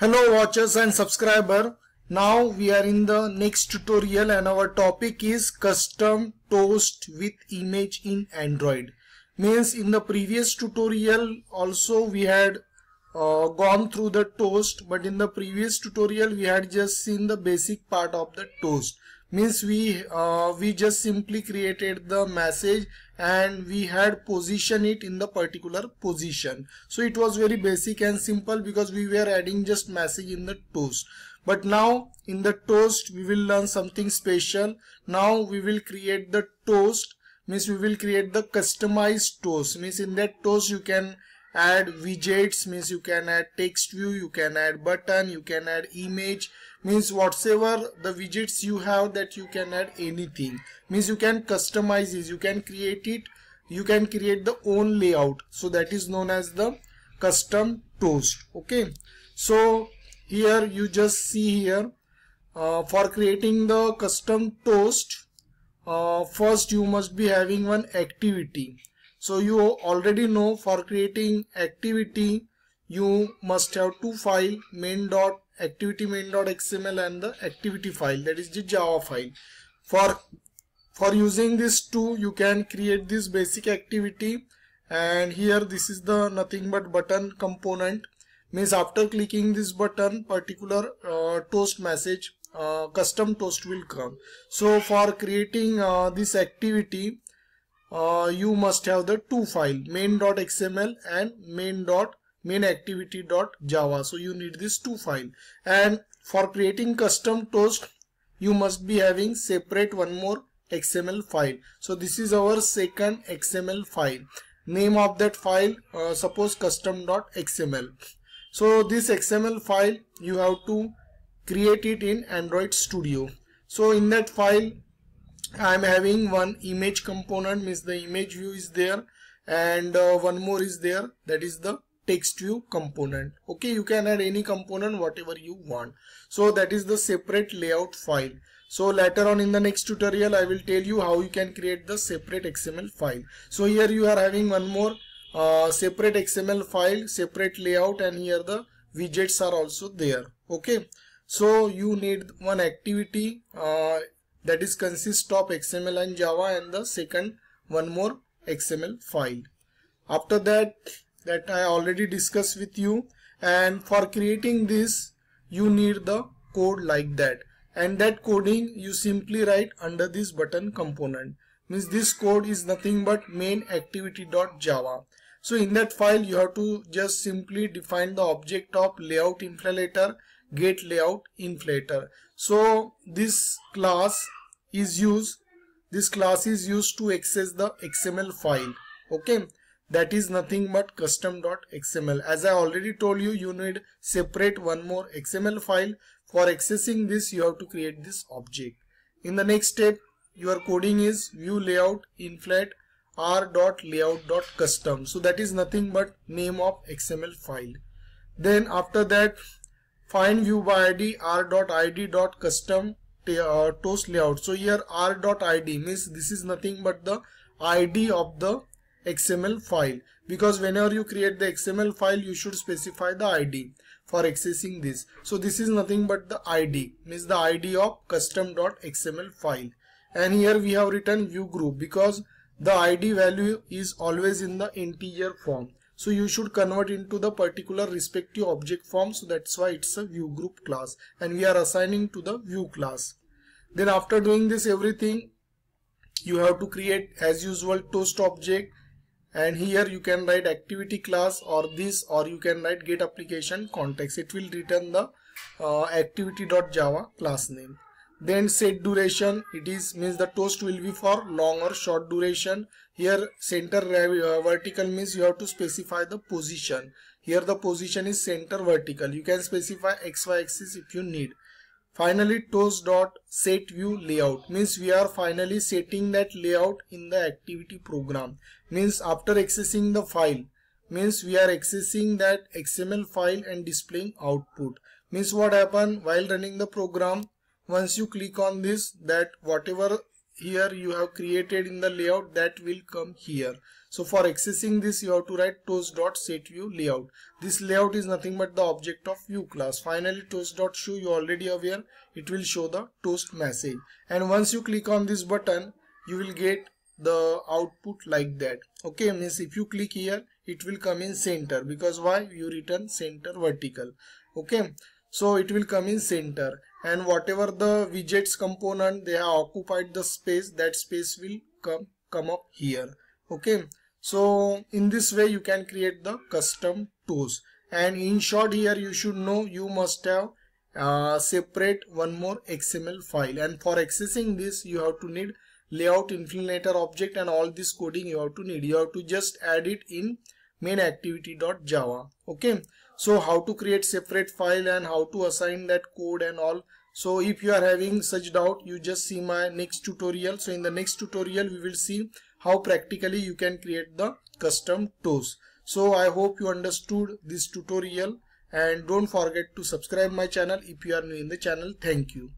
Hello watchers and subscriber. Now we are in the next tutorial and our topic is custom toast with image in Android. Means in the previous tutorial also we had uh, gone through the toast but in the previous tutorial we had just seen the basic part of the toast means we uh, we just simply created the message and we had position it in the particular position. So it was very basic and simple because we were adding just message in the toast. But now in the toast we will learn something special. Now we will create the toast. Means we will create the customized toast. Means in that toast you can add widgets means you can add text view you can add button you can add image. Means whatsoever the widgets you have that you can add anything. Means you can customize this. You can create it. You can create the own layout. So that is known as the custom toast. Okay? So here you just see here uh, for creating the custom toast uh, first you must be having one activity so you already know for creating activity you must have two file main dot activity main dot xml and the activity file that is the java file. For for using this two you can create this basic activity. And here this is the nothing but button component. Means after clicking this button particular uh, toast message uh, custom toast will come. So for creating uh, this activity uh, you must have the two file main.xml and main dot main activity.java so you need this two file. And for creating custom toast you must be having separate one more xml file. So this is our second xml file. Name of that file uh, suppose custom.xml so this xml file you have to create it in android studio. So in that file I am having one image component means the image view is there and uh, one more is there that is the text view component. Okay you can add any component whatever you want. So that is the separate layout file. So later on in the next tutorial I will tell you how you can create the separate XML file. So here you are having one more uh, separate XML file separate layout and here the widgets are also there. Okay so you need one activity uh, that is consist of XML and Java and the second one more XML file. After that that I already discussed with you and for creating this you need the code like that. And that coding you simply write under this button component. Means this code is nothing but main activity.java so in that file you have to just simply define the object of layout inflater get layout inflater. So this class is used this class is used to access the xml file. Okay? That is nothing but custom.xml as i already told you you need separate one more xml file. For accessing this you have to create this object. In the next step your coding is view layout inflate r.layout.custom so that is nothing but name of xml file. Then after that find view by id r.id.custom uh, toast layout. So here r.id means this is nothing but the id of the xml file. Because whenever you create the xml file you should specify the id for accessing this. So this is nothing but the id means the id of custom.xml file. And here we have written view group because the id value is always in the integer form so you should convert into the particular respective object form. So that's why it's a view group class. And we are assigning to the view class. Then after doing this everything you have to create as usual toast object. And here you can write activity class or this or you can write get application context. It will return the uh, activity.java class name then set duration. It is means the toast will be for long or short duration. Here center uh, vertical means you have to specify the position. Here the position is center vertical. You can specify xy axis if you need. Finally toast dot set view layout. Means we are finally setting that layout in the activity program. Means after accessing the file means we are accessing that xml file and displaying output. Means what happen while running the program once you click on this that whatever here you have created in the layout that will come here. So for accessing this you have to write toast dot set layout. This layout is nothing but the object of view class. Finally toast dot show you already aware it will show the toast message. And once you click on this button you will get the output like that. Okay means if you click here it will come in center. Because why? You return center vertical. Okay so it will come in center. And whatever the widgets component they have occupied the space that space will come come up here. Okay? So in this way you can create the custom toast. And in short here you should know you must have uh, separate one more xml file. And for accessing this you have to need layout inflater object and all this coding you have to need. You have to just add it in main activity.java okay so how to create separate file and how to assign that code and all. So if you are having such doubt you just see my next tutorial. So in the next tutorial we will see how practically you can create the custom toast so i hope you understood this tutorial and don't forget to subscribe my channel if you are new in the channel. Thank you